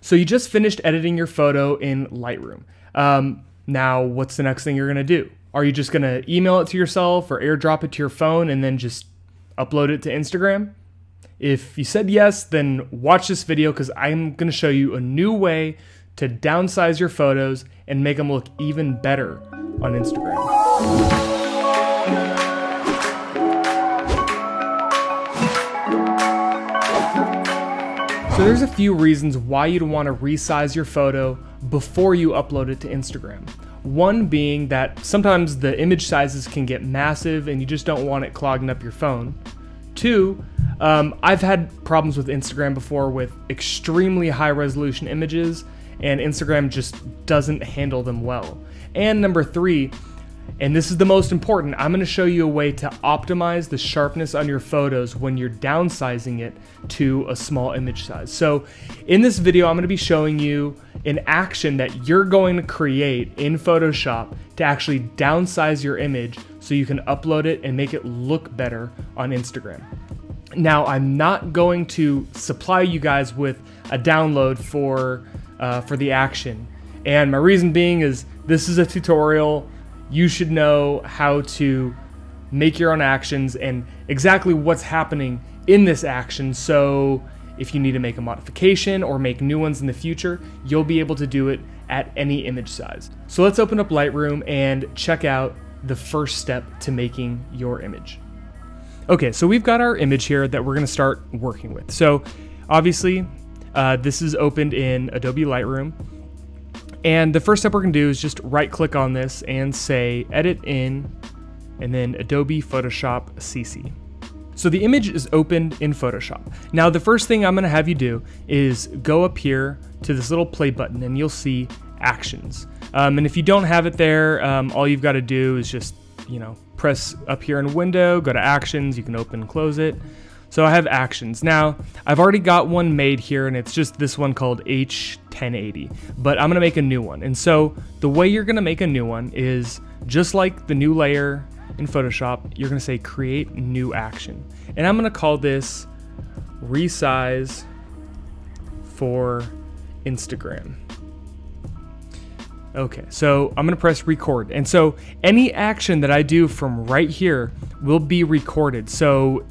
So you just finished editing your photo in Lightroom. Um, now, what's the next thing you're gonna do? Are you just gonna email it to yourself or airdrop it to your phone and then just upload it to Instagram? If you said yes, then watch this video because I'm gonna show you a new way to downsize your photos and make them look even better on Instagram. So there's a few reasons why you'd want to resize your photo before you upload it to Instagram. One being that sometimes the image sizes can get massive and you just don't want it clogging up your phone. Two, um, I've had problems with Instagram before with extremely high resolution images and Instagram just doesn't handle them well. And number three, and this is the most important, I'm gonna show you a way to optimize the sharpness on your photos when you're downsizing it to a small image size. So in this video, I'm gonna be showing you an action that you're going to create in Photoshop to actually downsize your image so you can upload it and make it look better on Instagram. Now, I'm not going to supply you guys with a download for, uh, for the action. And my reason being is this is a tutorial you should know how to make your own actions and exactly what's happening in this action. So if you need to make a modification or make new ones in the future, you'll be able to do it at any image size. So let's open up Lightroom and check out the first step to making your image. Okay, so we've got our image here that we're gonna start working with. So obviously, uh, this is opened in Adobe Lightroom. And the first step we're gonna do is just right click on this and say edit in and then Adobe Photoshop CC. So the image is opened in Photoshop. Now the first thing I'm gonna have you do is go up here to this little play button and you'll see actions. Um, and if you don't have it there, um, all you've gotta do is just, you know, press up here in window, go to actions, you can open and close it. So I have actions. Now, I've already got one made here and it's just this one called H1080, but I'm gonna make a new one. And so the way you're gonna make a new one is just like the new layer in Photoshop, you're gonna say create new action. And I'm gonna call this resize for Instagram. Okay, so I'm gonna press record. And so any action that I do from right here will be recorded. So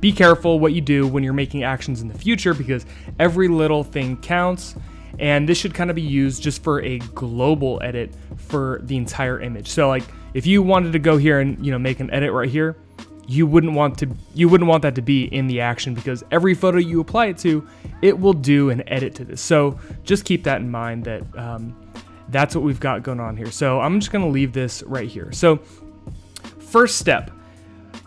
be careful what you do when you're making actions in the future because every little thing counts and this should kind of be used just for a global edit for the entire image. So like if you wanted to go here and you know make an edit right here, you wouldn't want to you wouldn't want that to be in the action because every photo you apply it to, it will do an edit to this. So just keep that in mind that um, that's what we've got going on here. So I'm just gonna leave this right here. So first step,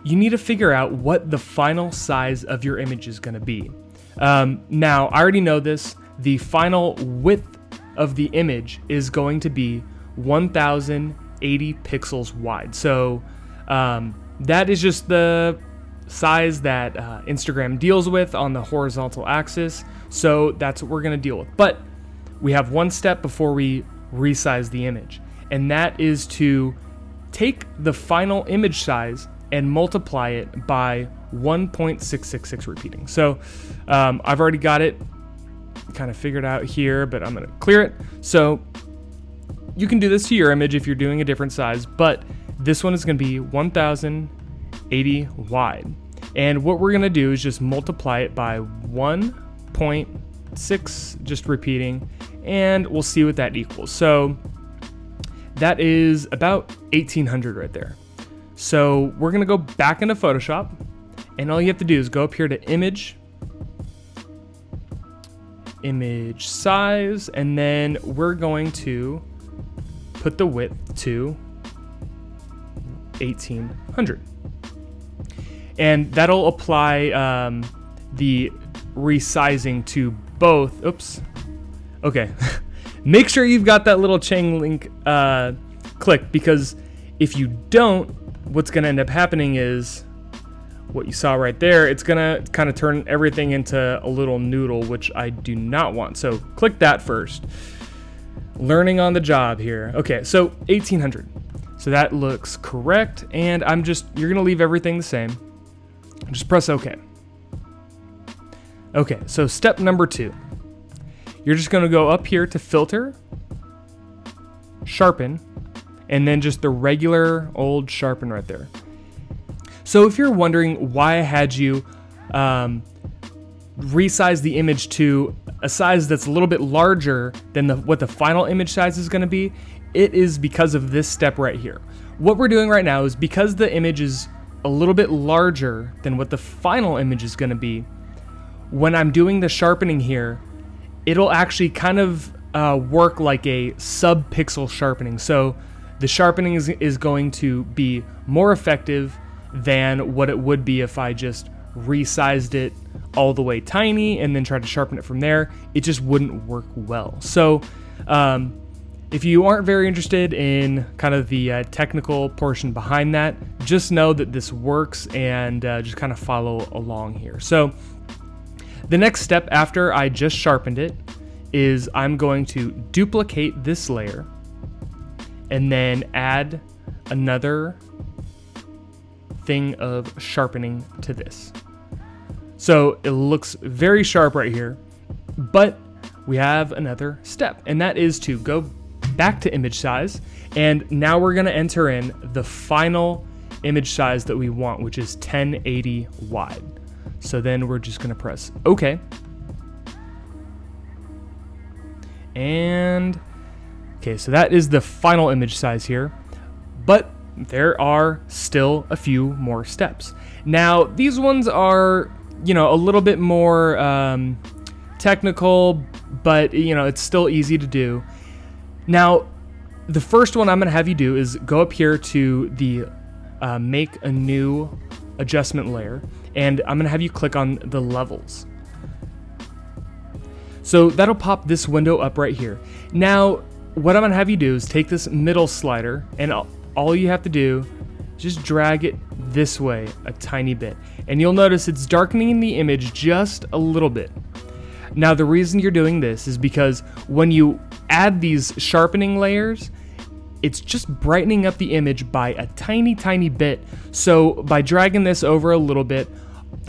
you need to figure out what the final size of your image is going to be. Um, now, I already know this. The final width of the image is going to be 1080 pixels wide. So um, that is just the size that uh, Instagram deals with on the horizontal axis. So that's what we're going to deal with. But we have one step before we resize the image, and that is to take the final image size and multiply it by 1.666 repeating. So um, I've already got it kind of figured out here, but I'm gonna clear it. So you can do this to your image if you're doing a different size, but this one is gonna be 1080 wide. And what we're gonna do is just multiply it by 1.6, just repeating, and we'll see what that equals. So that is about 1800 right there. So we're gonna go back into Photoshop and all you have to do is go up here to image, image size, and then we're going to put the width to 1800. And that'll apply um, the resizing to both. Oops. Okay. Make sure you've got that little chain link uh, clicked because if you don't, what's going to end up happening is what you saw right there, it's to kind of turn everything into a little noodle, which I do not want. So click that first. Learning on the job here. Okay, so 1800. So that looks correct. And I'm just, you're to leave everything the same. Just press OK. Okay, so step number two. you're just to go up here to filter, sharpen, and then just the regular old sharpen right there. So if you're wondering why I had you um, resize the image to a size that's a little bit larger than the, what the final image size is going to be, it is because of this step right here. What we're doing right now is because the image is a little bit larger than what the final image is going to be, when I'm doing the sharpening here, it'll actually kind of uh, work like a sub-pixel sharpening. So the sharpening is, is going to be more effective than what it would be if I just resized it all the way tiny and then tried to sharpen it from there. It just wouldn't work well. So um, if you aren't very interested in kind of the uh, technical portion behind that, just know that this works and uh, just kind of follow along here. So the next step after I just sharpened it is I'm going to duplicate this layer and then add another thing of sharpening to this. So it looks very sharp right here, but we have another step, and that is to go back to image size, and now we're gonna enter in the final image size that we want, which is 1080 wide. So then we're just gonna press OK. And okay, so that is the final image size here, but there are still a few more steps. Now, these ones are, you know, a little bit more um, technical, but, you know, it's still easy to do. Now, the first one I'm going to have you do is go up here to the uh, make a new adjustment layer, and I'm going to have you click on the levels. So that'll pop this window up right here. Now, what I'm to have you do is take this middle slider, and all you have to do just drag it this way a tiny bit. And you'll notice it's darkening the image just a little bit. Now the reason you're doing this is because when you add these sharpening layers, it's just brightening up the image by a tiny, tiny bit. So by dragging this over a little bit,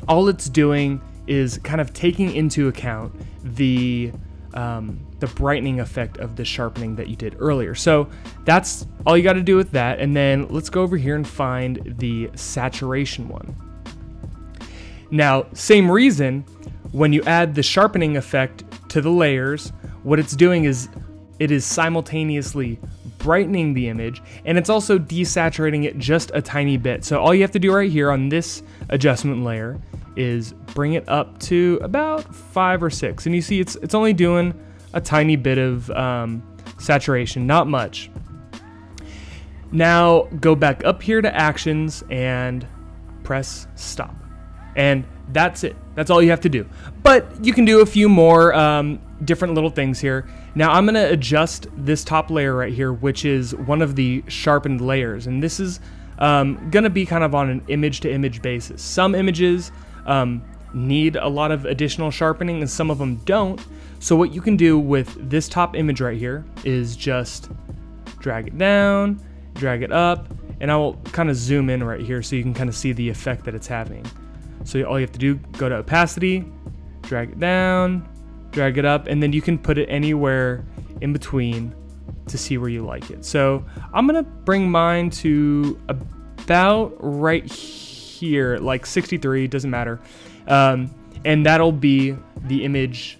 all it's doing is kind of taking into account the um, the brightening effect of the sharpening that you did earlier. So that's all you got to do with that. And then let's go over here and find the saturation one. Now, same reason, when you add the sharpening effect to the layers, what it's doing is it is simultaneously brightening the image and it's also desaturating it just a tiny bit. So all you have to do right here on this adjustment layer is bring it up to about five or six. And you see it's, it's only doing a tiny bit of um, saturation, not much. Now go back up here to actions and press stop. And that's it. That's all you have to do. But you can do a few more um, different little things here. Now I'm gonna adjust this top layer right here, which is one of the sharpened layers. And this is um, gonna be kind of on an image to image basis. Some images um, need a lot of additional sharpening and some of them don't. So what you can do with this top image right here is just drag it down, drag it up, and I will kind of zoom in right here so you can kind of see the effect that it's having. So all you have to do, go to opacity, drag it down, drag it up, and then you can put it anywhere in between to see where you like it. So I'm gonna bring mine to about right here, like 63, doesn't matter. Um, and that'll be the image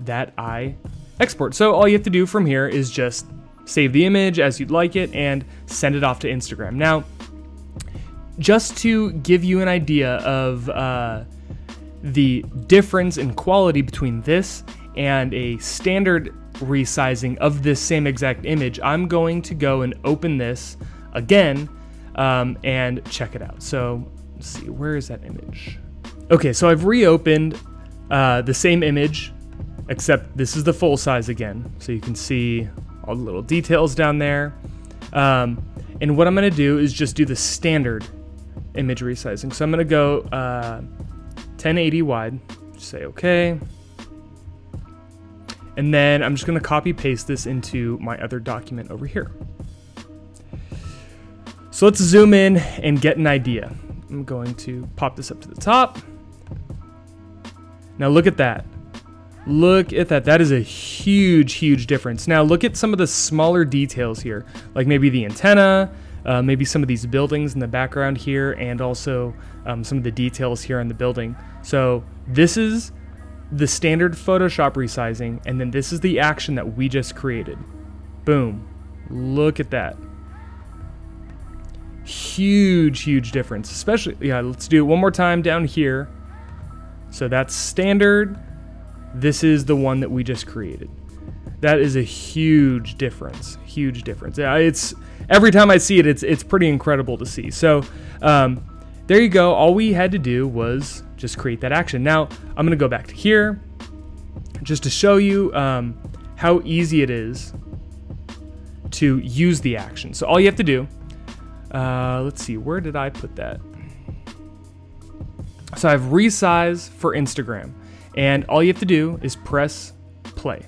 that I export. So all you have to do from here is just save the image as you'd like it and send it off to Instagram. Now, just to give you an idea of uh, the difference in quality between this and a standard resizing of this same exact image, I'm going to go and open this again um, and check it out. So let's see, where is that image? Okay, so I've reopened uh, the same image except this is the full size again. So you can see all the little details down there. Um, and what I'm gonna do is just do the standard image resizing. So I'm gonna go uh, 1080 wide, say okay. And then I'm just gonna copy paste this into my other document over here. So let's zoom in and get an idea. I'm going to pop this up to the top. Now look at that Look at that. That is a huge, huge difference. Now look at some of the smaller details here, like maybe the antenna, uh, maybe some of these buildings in the background here, and also um, some of the details here on the building. So this is the standard Photoshop resizing, and then this is the action that we just created. Boom. Look at that. Huge, huge difference. Especially, yeah, let's do it one more time down here. So that's standard. This is the one that we just created. That is a huge difference. Huge difference. It's every time I see it, it's it's pretty incredible to see. So um, there you go. All we had to do was just create that action. Now I'm gonna go back to here just to show you um, how easy it is to use the action. So all you have to do, uh, let's see, where did I put that? So I have resize for Instagram, and all you have to do is press play,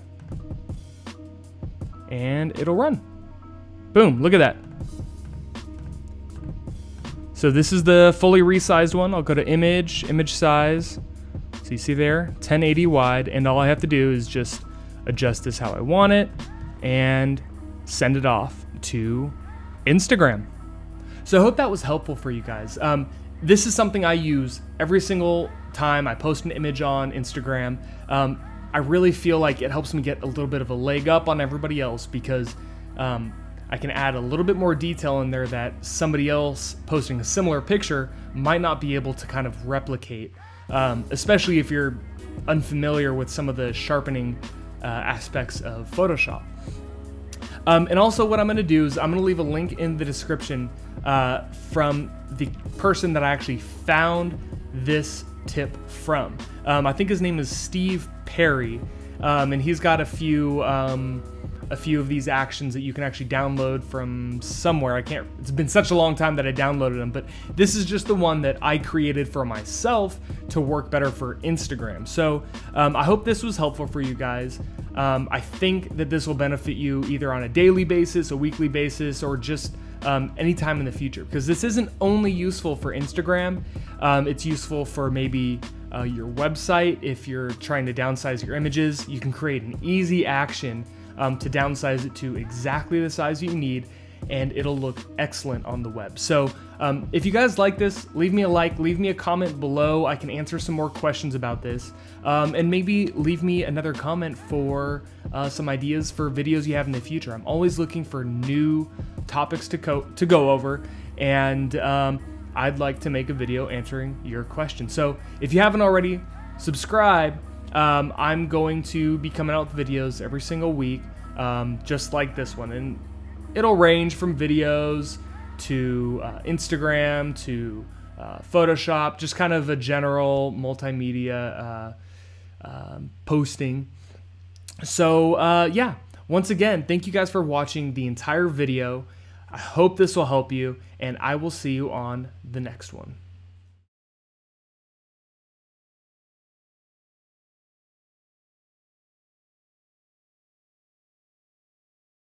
and it'll run. Boom, look at that. So this is the fully resized one. I'll go to image, image size. So you see there, 1080 wide, and all I have to do is just adjust this how I want it and send it off to Instagram. So I hope that was helpful for you guys. Um, this is something I use every single time I post an image on Instagram. Um, I really feel like it helps me get a little bit of a leg up on everybody else because um, I can add a little bit more detail in there that somebody else posting a similar picture might not be able to kind of replicate, um, especially if you're unfamiliar with some of the sharpening uh, aspects of Photoshop. Um, and also, what I'm going to do is I'm going to leave a link in the description uh, from the person that I actually found this tip from. Um, I think his name is Steve Perry, um, and he's got a few um, a few of these actions that you can actually download from somewhere. I can't, it's been such a long time that I downloaded them, but this is just the one that I created for myself to work better for Instagram. So um, I hope this was helpful for you guys. Um, I think that this will benefit you either on a daily basis, a weekly basis, or just um, anytime in the future because this isn't only useful for Instagram, um, it's useful for maybe uh, your website. If you're trying to downsize your images, you can create an easy action um, to downsize it to exactly the size you need and it'll look excellent on the web. So um, if you guys like this, leave me a like, leave me a comment below. I can answer some more questions about this. Um, and maybe leave me another comment for uh, some ideas for videos you have in the future. I'm always looking for new topics to, co- to go over. And um, I'd like to make a video answering your questions. So if you haven't already, subscribe um, I'm going to be coming out with videos every single week, um, just like this one. And it'll range from videos to uh, Instagram to uh, Photoshop, just kind of a general multimedia uh, um, posting. So, uh, yeah, once again, thank you guys for watching the entire video. I hope this will help you, and I will see you on the next one.